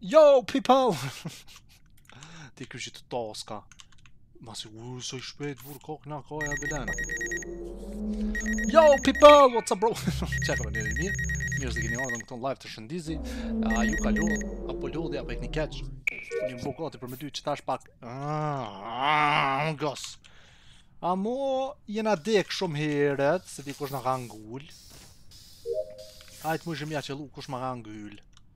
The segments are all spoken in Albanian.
Yo, people! Ti kjo që të toska. Ma si u së i shpejt, vur kok na ka e abelen. Yo, people! What's up, bro? Qa ka, a jeni mirë? Mirë se keni ardhë në këton live të shëndizi. A ju ka lodhë, apo lodhë, apo e keni keq. Unë jam bugati për me dy që tash pak. Aaaa, gos. Amo, jena dek shumë heret, s'e di kush na ka ngul. Hajt mu ishëm ja qëllu, kush më ka ngul.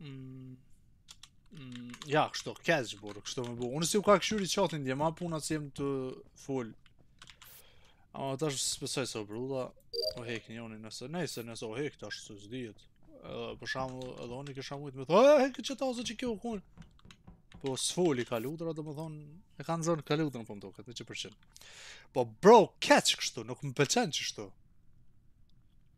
Mm. Mm, ja, kështu, qeq, bro, kështu me bo. Unë si u ka kshyr qata dje, ama puna si jem të full. A ta është shpjegoj se o brudha, o hak një unë nëse, nëse, nëse o hak, ta është së zdijet. Për shembull, edhe unë i kësha mujtë me thonë, e, këtë që ta ose që kjo kunë. Po s'full i kaludra, dhe më thonë, e kanë zërë kaludra në po më duke, të që përqenë. Po bro, qeq kështu, nuk më pëlqen qështu.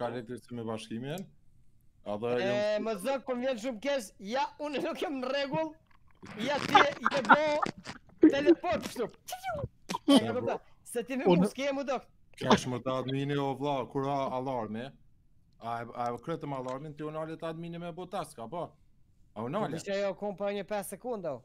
Elektricitet me Bashkimin jam? E, Mëzak, po më vjen shumë keq, ja, unë nuk jam në rregull, ja ti, je bo, teleport kështu. E, ka përta, se ti me mu s'ke mu dok. Kjo është më të admini o vla, kur ha alarmi, a e kishëm alarmin, ti u nale te admini me bo task, apo? A u nale? Po, Dishtë e jo kompa një 5 sekunda, o.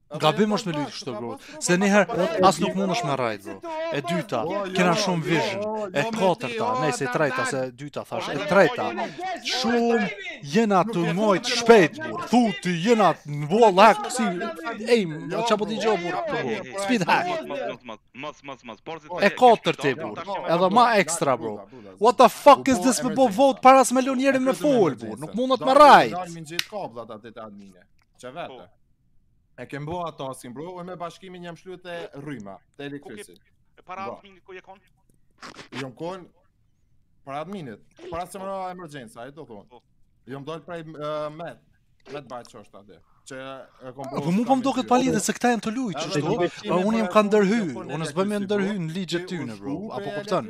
Gabim është me lujtë kështu, bro. Se njëherë, as nuk mundesh me vrajtë, bro. E dyta, kena shumë vision. E katërta, nejse e trejta, se dyta, thash, e trejta. Shumë jena tu mujtë shpejt, bro. Thu ti jena tu bo, hak, si... Ej, ça po i thojn, bro, tu bo. Speed hack. E katërta, bro. Edhe ma ekstra, bro. What the fuck is this me po vote para se me lo njerin me fol, bro. Nuk mundesh me vrajtë. Nuk mundesh me vrajtë. E kem bo ato taskin bro, unë me Bashkimin jam shku te rryma, te elektrisi. E para admini ku je kon? Jom kon para adminit, para se më ra emergjenca, a e dëgjon. Po. Jom dal prej uh, med, medbayt që është atje. Që e kom bërë. Po mua po më duket palidhje se këta janë tu lujt qështu? Po unë jam ka ndërhy, unë s'boj me ndërhy në ligje tyne bro, a po kupton?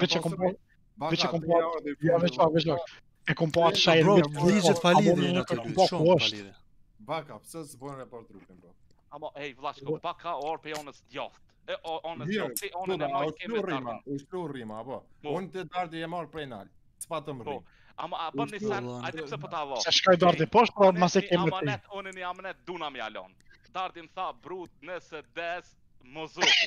Veç e kom po. Veç e kom po. Ja veç pa veç. E kom po atë shajë. Bro, ligjet palidhje në atë lojë, shumë palidhje. Baka, pse s'e bojnë report trupin, bro? Amo, hej, Vlashko, baka o orë për jonës djaftë. E, o, onës djaftë, si onë në majtë kemë te rryma. U shku rryma, apo? Po. Unë te Dardi e marë prej nalt, së pati më rrymë. Po. Amo, a bon një sen, a e di pse po ta vë? Se shkoj Dardi poshtë, pra ma se kemi te rrymë. Unë jam inat, do na marrën. Dardi më tha, brut, nëse vdes, mozoku.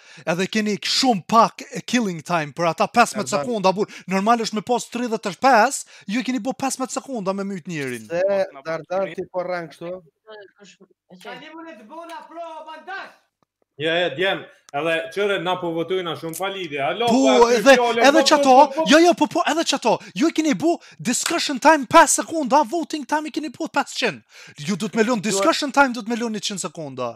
Edhe keni shumë pak killing time për ata 15 sekonda bur. Normal është me pas 35, ju e keni bo 15 sekonda me myt njërin. Se Dardan ti po rren kështu. Tani më në të bëna pro bandash. Jo, jo, djem, edhe qe na po votojna shumë pa lidhje, alo, po, po edhe, edhe qato, jo, jo, po, po, edhe qato, ju e kini bo discussion time 5 sekunda, voting time e kini bo 500, ju duhet me lonë discussion time, duhet me lonë 100 sekunda.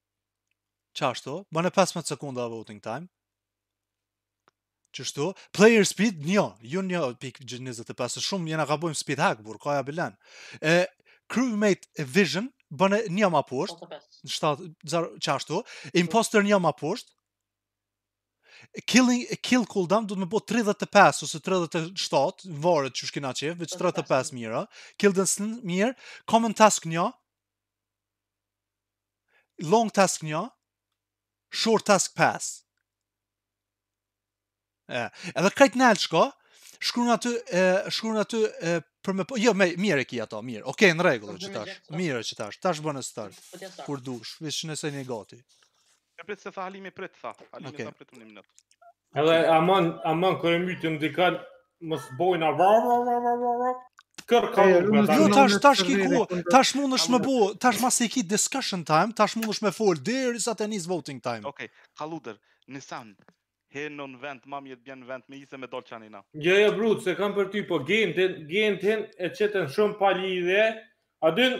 Qashtu, bone 15 sekunda voting time. Qështu, player speed, njo, jo njo, pik 25, shumë jena ka bojmë speed hack, bur, ka ja bilen. E, crewmate vision, bone njo ma poshtë, në 7, 0, qashtu, imposter njo ma poshtë, killing, kill cooldown duhet me bo 35 ose 37, varet qysh kena qef, veç 35 mirë, kill distance mirë, common task njo, long task një, short task pesë. E, edhe krejt nalt shko, shkru në aty, e, shkru në aty, e, për me, po, jo, me, mirë i ki ato, mirë, oke, okay, në rregull qitash, mirë qitash, tash bone start, po kur dush, veç nëse jeni gati. E prit se tha Halimi prit, tha, Halimi okay. tha prit një minutë. Edhe aman, aman, kur e mytni dikan, mos bojni vrë, vrë, vrë, vrë, vrë, vrë. Kërë ka më bërë, ta Jo, tash, tash ki përvire ku, kundër- tash mundesh me bo, tash masi e ki discussion time, tash mundesh me fol, derisa të nis voting time. Okej, Kalludër, Nissan, hin n'vend, ma mirë bjen vend, me ise me dol qanina. Jo, jo, brut, se kam për ty, po Gentin, Gentin e qitën shumë pa lidhje, a din,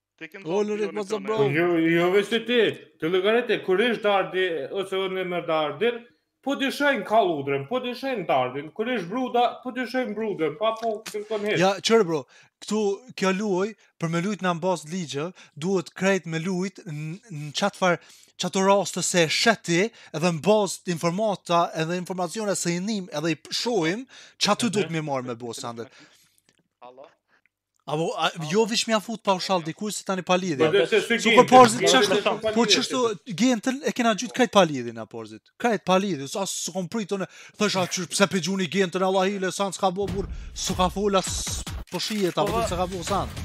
O le krejt më zë bro. Jo, jo veç të ti. Të lëgaret e kur ish Dardi ose unë me marrë Dardin, po të shojnë Kalludrën, po të shojnë Dardin, kur ish Bruda, po të shojnë Brudën, pa po kërkon hiç. Ja, qërë bro, këtu kjo lojë, për me lujt në bazë ligjeve, duhet krejt me lujt në qatë farë, qato raste si e sheh ti edhe në bazë të informata edhe informacione si i nijmë edhe i shohim, qaty duhet me marrë me bo, Sander. Apo a, jo veç me ja fut pa ushall dikush se tani pa lidhje. Po se si gjin. Po për zot çështë. Po çështë Gentin e kena gjujt krejt pa lidhje na për zot. Krejt pa lidhje, as s'e kom prit unë. Thash a çu pse pe gjuni Gentin allahile sen s'ka bë bur. S'ka fol as po shihet apo po, s'ka bë sen.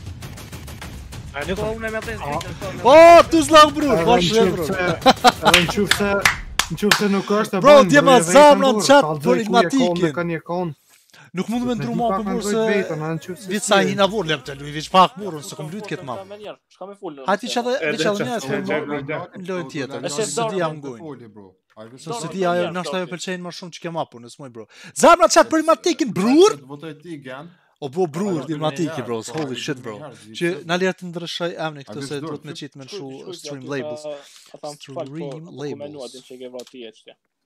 Ani po unë me pesë ditë. Po tu zlog bru, po shë bru. Edhe nëse, nëse nuk është apo. Bro, dje ma zabra në chat për politikën. Ka një kon. Nuk muj me ndru ma për burë se... Vitë sa i na burë le t'lujë, vishë pak burë, se kom lujt këtë map. Ha ti që dhe një që dhe një që dhe një lojë tjetër, nëse se di jam gujnë. Nëse s'e di ajo, ndoshta ju pëlqen më shumë që ke ma punë, nësë moj bro. Zemra n'chat për Matikin, bro! O bro, brur, di Matiki, bro, holy shit, bro. Qe m'le ta ndryshoj emrin këtë se duhet me qit me i shu stream labels. Stream labels.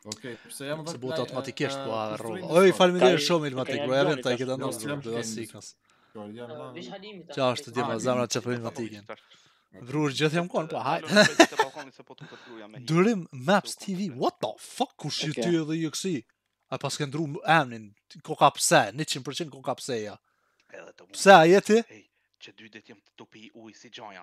Okej, okay, pse jam vetë boll automatikisht po harroj. Oj, faleminderit shumë Ilmatik po edhe ta këtë ndos do të sikas. Çfarë është ti më zemra n'chat për Matikin? Vrur gjithë jam kon, po hajt. Po Durim Maps TV. What the fuck kush je ti edhe ju kësi? A pas e ke ndrru emrin, koka Pse, 100% koka Pse ja. Pse a je ti? Që dy ditë jam tu pi uj si gjoja.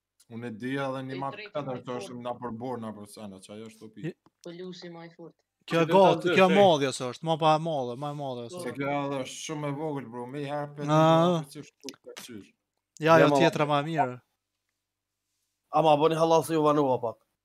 Unë e dija edhe një map tjetër që është nga për borë nga për sene, që ajo është top. Po lujsi ma i fort. Kjo e gotë, kjo e madhja s'është, ma pa e madhe, ma e madhe s'është. Kjo edhe është shumë e vogël, bro, me ni herë për të të të të të Ja, jo tjetra ma e mirë. Ama, bo një halal se ju vanua pak.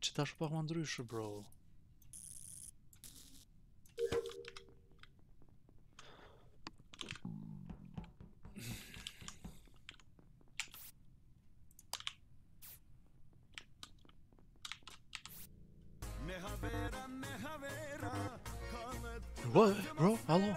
Qe tash pak ma ndryshe, bro. What, bro? Hello?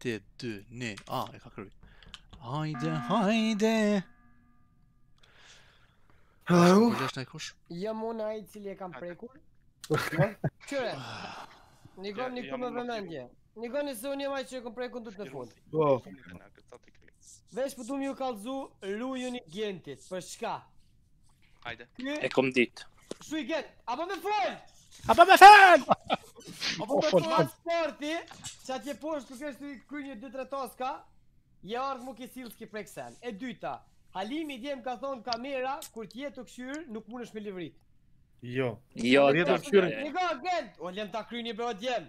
Tre, dy, një, a, e ka kry Hajde, hajde Hello? Jam unë ai i cili e kam prekur Qyre Ngoni ni kem vëmendje Ngoni se unë jam ai që e kam prekur në fund Po Veç po du me ju kallzu Rujuni Gentit Për shka? Hajde. E kom dit. Shu i get, apo me fol! Apo me fol! Apo me fol! Apo sporti, që atje poshtë ku ke tu i kry një dy tre taska, je ardhë u ke sillë s'ki prek sen. E dyta, Halimi m'ka thonë kamera, kur t'je tu kqyr, nuk mundesh me livrit. Jo. Jo, t'je tu kqyr. Ngo, Gent! O, lem ta kryj bro djem.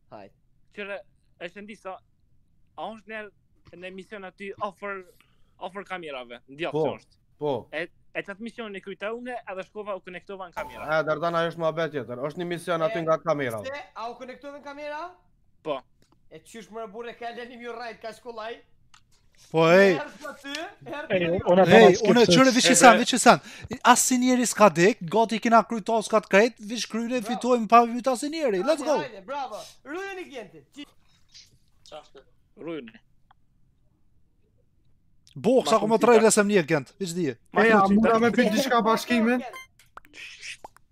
Hajt. Qyre, e qe ni sen, a është ni mision aty afër, afër kamerave, e di a po, që është. Po, E, e qat mision e kryta une, edhe shkova u konektova në kamera. E, Dardan, ajo është muhabet tjetër. është një mision aty nga kamera. Se, a u konektove në kamera? Po. E qysh more burrë, ka lëni një rajt, ka shkollaj? Po ej. Ej, unë e Ej, unë qyre veç ni sen, veç ni sen. Asni njeri s'ka dek, gati i kena kry taskat krejt, veç kryni e fitojmë pa myt asnjeri. Let's go. Hajde, bravo. Rujuni Gentit. Çfarë? Rujuni. Bo, sa ku më trajë lësëm Gent, veç dije. Ej, a mund me pyt diçka Bashkimin?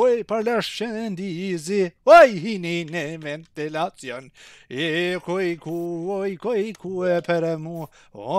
Oj, parla shendi i zi, oj, hini në ventilacion, e kujku, oj, kujku për mu, o,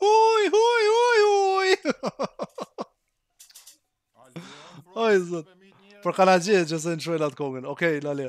Uj, uj, uj, uj. Oj, zot. Po ka najgjë që s'e ndëgjojnë kongën. Okej, okay, lale.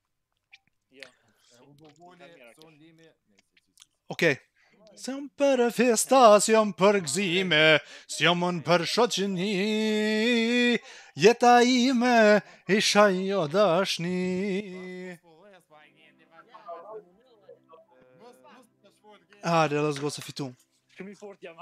Okej. S'jam për festa, s'jam për gzime, s'jam unë për shoqni, jeta ime, ish ajo dashni. Ajde, let's go, se fitu. Shumë i fort jam,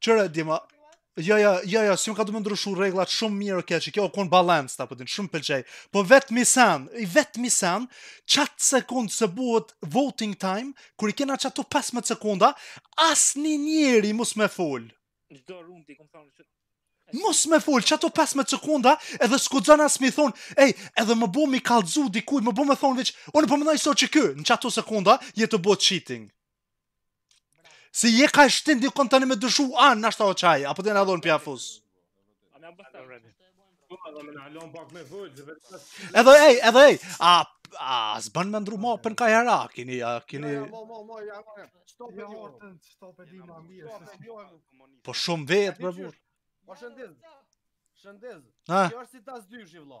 Qëre, Dima, Ja, ja, ja, ja, s'mi ke ndryshu rregullat shumë mirë ke qikjo o konë balans a po din, shumë pëlqej. Po i vetmi sen, i vetmi sen, qatë sekundë si bohet voting time, kur i kena qato 15 sekunda, asnjë njeri mos me fol. Çdo rundi, kom thonë që... Mos me fol, qato 15 sekunda, edhe s'guxon as me thonë, ej, edhe n'bo me i kallzu dikuj, n'bo me thonë veç, unë po menoj se o qiky, në qato sekunda, je tu bo cheating. Se je ka shtin dikon tani me dyshu a din n'ashtu qaj a po din edhe o pi ja fus. Edhe ej, edhe ej. A a s'ban me ndrru mapën kajhera, keni a keni jo, jo, mo mo mo ja mo. Stop e jo. stop e di më mirë. Po shumë vet për burr. Përshëndetje. Shëndetje. Kjo është si tas dyshi vëlla.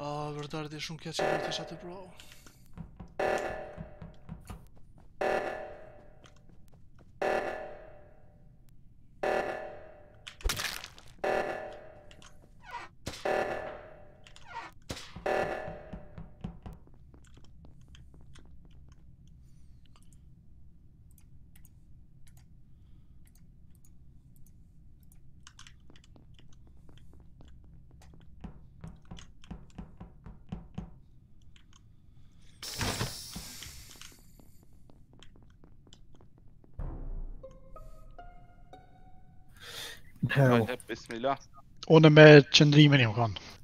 Ah, vërtet ti shumë keq që do të isha ti pro. Bismillah. Unë me qëndrimin im kanë.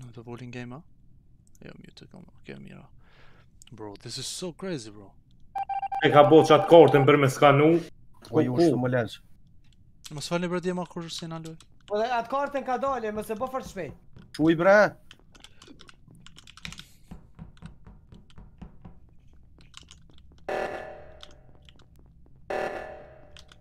Në të voglin game, a? Jo, mute të kom, ok, mirë. Bro, this is so crazy, bro. E ka bo qatë kortën për me skanu. Po ju shë më lërgjë. Më së falë bre dje ma kur si në lojë. Po dhe atë kartën ka dalë, më se bo fërë shpejt. Quj bre.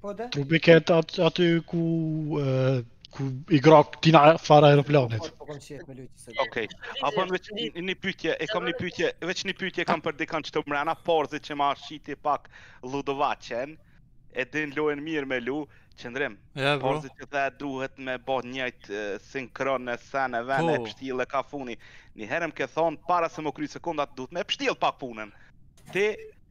Po dhe? Trupi ke aty, aty ku e, ku i gra tina fara aeroplanit. Po, po, kom shqet me lujtë se. Okej. Apo veç një- një pyetje, e kam një pyetje, veç një pyetje kam për dikon që o mrena, porzit që ma shtini pak Ludovaçen, e din lojën mirë me lu, qëndrim. Ja, bro. Porzit që edhe duhet me bë njëjt e, sinkron në sen e ven Po. e pështill e ka fun. Një herë më ke thonë para se me u kry sekondat duhet me pshtjell pak punën. Ti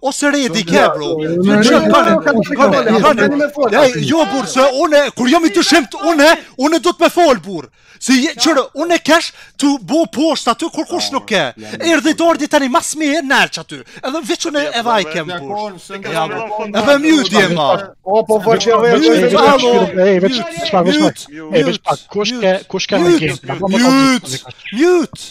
O se Redi ke bro. Ju çka kanë? Kanë, kanë. Ja, jo burr, se unë kur jam i dyshim unë, unë do të me fol burr. Se je çor, unë kesh tu bu poshtë aty kurkush nuk ke. Erdhi Dardi tani mas meje nalt aty. Edhe vetëm e vaj kem burr. Ja, edhe mute e ma. O po vaj që vetë. Ej, vetë çfarë kush? Ej, vetë kush ke, kush ke më ke? Mute. Mute.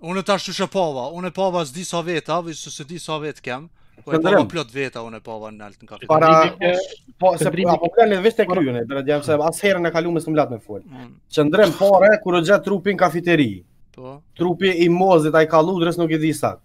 Unë tash të shëpova, unë e pava s'di sa veta, vëjë se s'di sa vetë kem, po e pava plot veta, unë e pava nalt në kafe. Para, po, se përri, apo kryen e vishte kryën e, bërë djemë se asë herën e kalu me së mlatë me full. Mm. Qëndrim pare, kur o gjatë trupin kafeteri. Po. Trupi i mozit, a i ka lujt nuk e di sakt.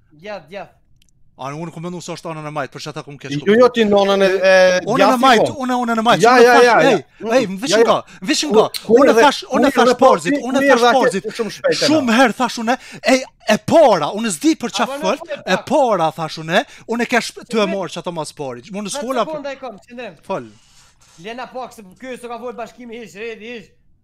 Djatht, djatht. A në unë kum mendu se është anën e majtë, për qata ku kesh Jo, jo, ti në anën e djatht. Unë në majtë, po. unë unë në majtë. Ja, ja, ja, ja. Ej, më visha nga, visha nga. Unë thash, unë thash porzit, unë thash porzit. Shumë herë thash unë, ej, e para, unë s'di për çfarë fol, e para thash unë, unë kesh tu e marr qato mas Dorit. Unë s'fola. Fol. Lene pak se ky s'ka fol Bashkimi hiç, Redi hiç.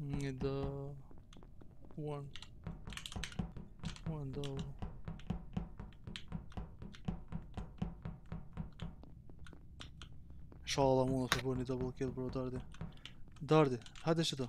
Një do... One... One do... Ishalla mun e bon një double kill bro Dardi Dardi, hajde që të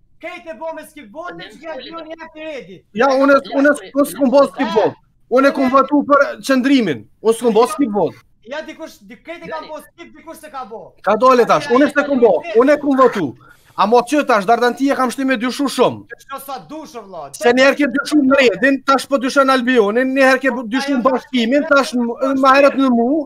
Krejt e bom skip, bro, në që ka Albioni e për Redi. Ja, unë s'kum bo skip, bro. Unë e kum votu për Qëndrimin. Unë s'kum bo skip, bro. Ja, dikush, krejt e ka bo skip, dikush s'e ka bo. Kadale tash, unë s'e kum bo, unë e kum votu. A mo që tash, Dardan ti e ke shti me dyshu shumë. Qysh s'ke dyshu, vla. Se njëherë ke dyshu në Redin, tash po dyshon në Albionin, njëherë ke dyshu në Bashkimin, tash ma herët në mu.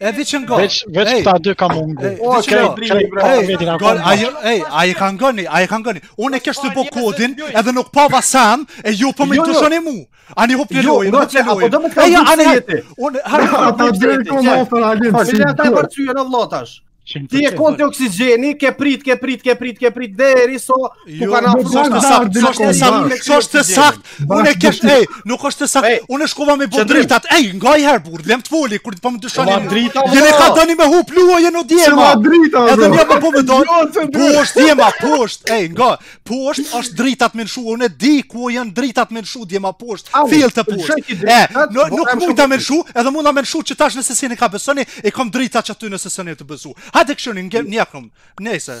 E di çë ngon. Veç veç këta dy ka mungu. O krej krej pra vetin apo. Gol ai ai ai ka ngoni, ai ka ngoni. Unë kesh tu bo kodin, edhe nuk pa vasan e ju po më jo, jo. dyshoni mu. Ani hop në lojë, nuk në lojë. Ai jo, ani hajt. Unë harë ka të dy koma për Alin. Po le ata vërtyje në vllatash. Ti e konti oksigjeni, ke prit, ke prit, ke prit, ke prit deri sa so Jo, nuk kanë aftë s'osht e saktë, s'osht e saktë, s'osht e saktë. Unë kesh, ej, nuk është e saktë. Unë shkova me bë dritat. Ej, nga një herë burrë, lem të foli kur të po më dyshoni. Ma drita. Jeni ka doni me hup lojën djema. Ma drita. Edhe më po më don. Jo, po është djema, po është. Ej, nga, po është, as dritat me lshu. Unë di ku janë dritat me lshu djema po është. Fill të po. E, nuk mujta me lshu, edhe mujta me lshu që tash nëse s'jeni ka besoni, e kam dritat që aty nëse s'jeni tu besu. Hajde kshyrni, ngjem një akon. Nëse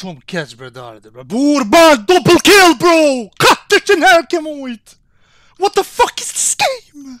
Shumë keq bre dardi bre Burrë ba double kill bro Ka të qënë herë ke mujt What the fuck is this game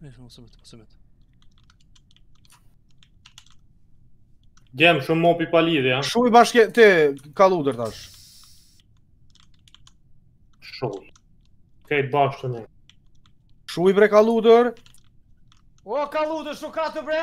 Nejse mos e myt, mos e myt. Djem, shumë mo pi pa lidhje, ha? Shumë i bashkë te kaludër tash. Shumë. Kejt bashkë te ne. Shumë i bre kaludër. O, kaludër, shumë ka të bre?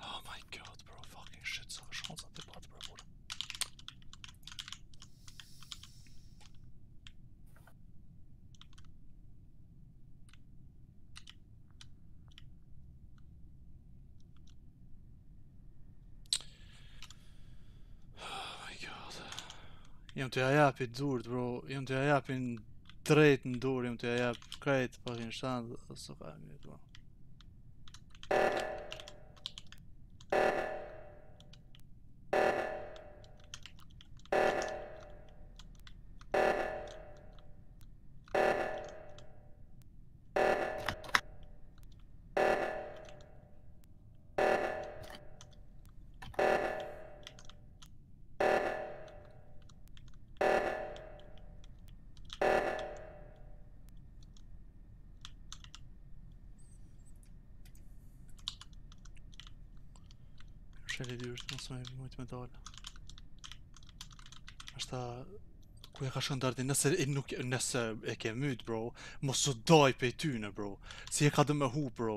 Oh my god, bro, fucking shit, sa është konca të patë, bro, bro. Jam tu ja japi durt, bro. Jam tu ja japi drejt në durë, jam tu ja japi krejt, pa kënë shandë, dhe së ka e mirë, bro. Shëllë i dyrë është mësë me i mujtë me dalë është ta Ku e ka shku Dardi nëse e nuk nëse e ke myt bro Mos u daj pej tyne bro Si e ka do me hu bro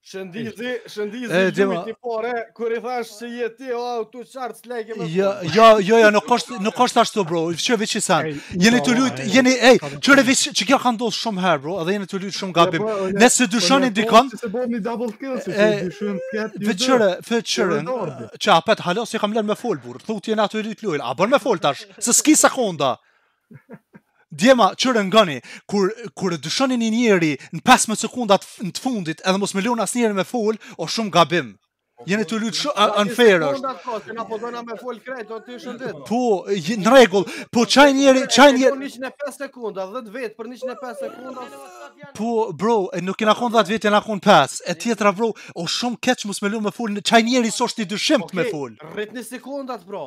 Shëndizi, shëndizi e, gjema... ti pore, kur i thash se je ti, o, oh, tu qartë s'lejshe me jo, po. jo, jo, jo, nuk është, nuk është ashtu, bro, kqyre veç ni sen. Jeni tu lujtë, jeni, ej, kqyre veç, që kjo ka ndodhë shumë herë, bro, edhe jeni tu lujtë shumë gabim. Po, nëse dyshoni po, dikon... Se bo një double kill, se që dyshon këtë një Veç kqyre, veç kqyre, që apet, halo, s'e kam lënë me folë, burë, thu jena tu lujtë lujtë, a bërë me folë tash, se s'ki sekonda. Djema, qyr ngoni, kur, kur dyshoni një njeri në 15 sekondat e fundit, edhe mos me lon asnjeri me fol, o shumë gabim. Po, Jeni tu lujtë shumë unfair është. Po, se na po dojna me fol krejt, do të ishën vetë. Po, në rregull, po qaj njeri, qaj njeri... Po, 105 sekunda, 10 vetë për 105 sekunda... Po, bro, e nuk jena kon 10 vetë, jena kon 5. E tjetra, bro, o shumë keq mos me lon me fol, qaj njeri se është në dyshim me fol. Ok, rrit një sekondat, bro.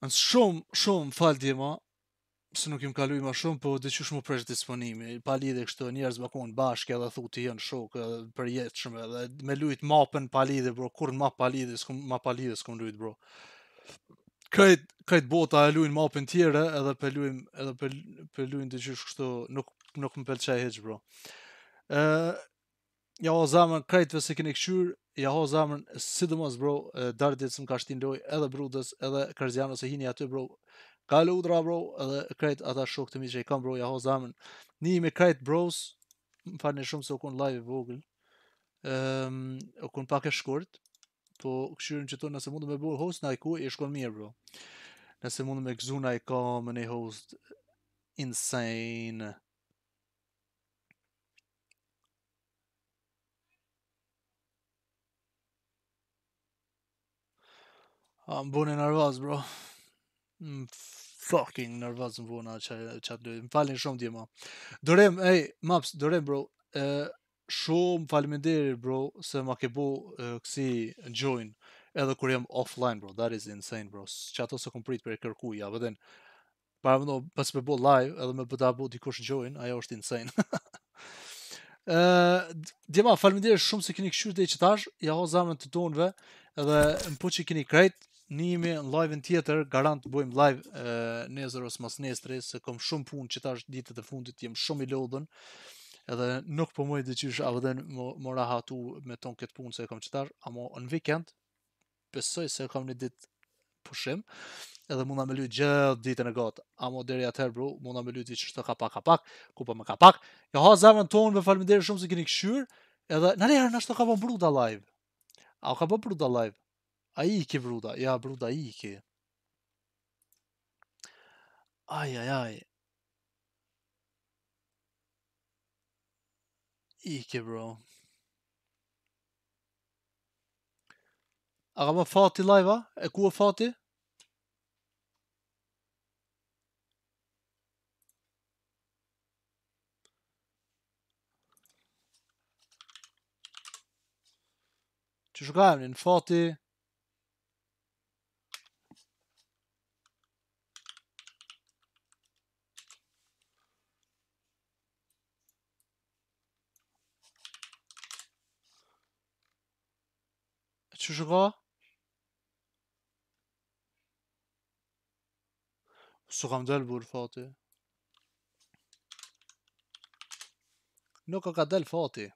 Në shumë, shumë, m'falni djema, se nuk jem ka luj ma shumë, po diqysh m'u prish disponimi, pa lidhe kështu, njerëz me konë bashkë edhe thu të jënë shokë edhe për jetë shumë edhe, me lujtë mafien pa lidhe, bro, kurrë ma pa lidhe, s'kum, ma pa lidhe s'kum lujtë, bro. Krejt, krejt bota e lujnë mafien tjerë edhe pe lujnë, edhe pe, pe lujnë diqysh kështu, nuk, nuk më pëlqej hiç, bro. E, Jau ha zemrën krejtve se keni kqyr, ja ha zemrën sidomos bro, Dardit se më ka shti n'lojë, edhe Brudës, edhe Kërziano se hini aty bro. Ka lodra bro, edhe krejt ata shok të mi që i kam bro, jau ha zemrën. Ni me krejt bros, më falni shumë se u kon live i vogël. Ehm, u kon pak e shkurt. Po kqyrim qeto nëse muj me bo host najkujt i shkon mirë bro. Nëse muj me gëzu najkënd me ni host insane. A m'bonë nervoz, bro. Më fucking nervoz më bonë që, qatë Më falni shumë djema. Dorem, ej, maps, dorem, bro. E, shumë faliminderit, bro, se ma ke bu e, kësi join edhe kur jam offline, bro. That is insane, bro. Qato se kom prit prej kërkujt, jha vetën. Po e mendo, pas me bo live, edhe me u bo dikush join, ajo është insane. uh, djema, faleminderit shumë se keni kshyr deri qëtash, ja u ha zemrën të tonëve, edhe m'paçi qe keni krejt, nihemi në live-in tjetër, garant bojmë live uh, nesër ose masnesër, se kom shumë punë që tash ditët e fundit, jom shumë i lodhun, edhe nuk po muj edhe qysh duhet me, me u rahatu me ton këtë punë se kom që tash, amo në weekend, besoj se e kam një ditë pushim, edhe muna me lujt gjithë ditën e gatë. Amo deri atëherë bro, muna me lujt qishtu ka pak ka pak, ku po më ka pak. Ja u ha zemrën tonëve, faleminderit shumë se keni kshyr. Edhe naj herë qishtu ka bon bruda live. A ka bon bruda live? A iki bruda, ja bruda iki. Ai ai ai. Iki bro. A ka ma fati live-a? E ku e fati? Që shuka e në fati... Qysh ka? S'ka me dalë bre fati. Nuk ka ka del fati.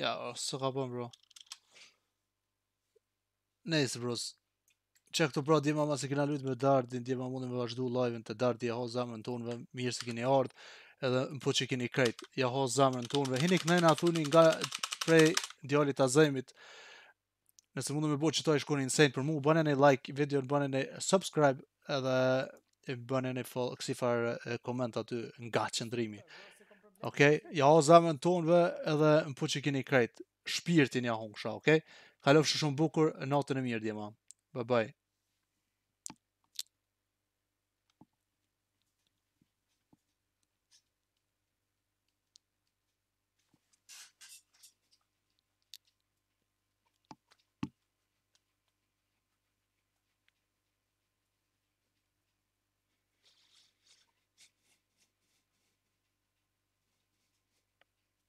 Jo, s'ka bon bro. Nëjse bros Qe këtu pra djema masi kena lujt me dardin Djema muni me vazhdu live-in te dardi Ja u ha zemrën tonëve mirë se keni ardh Edhe m'paçi qe keni krejt Ja u ha zemrën tonëve Hini kënejnë thuni nga prej djallit a zëjmit Nëse muni me bo qëta ish kon insane për mu Bane një like videon bane një subscribe Edhe e bane një follow Nisi farë komenti aty nga qëndrimi Okej, okay? ja u ha zemrën tonëve Edhe m'paçi qe keni krejt shpirtin jau hongsha, okej? Okay? Kalofshi shumë bukur, natën e mirë, djema. Bye bye.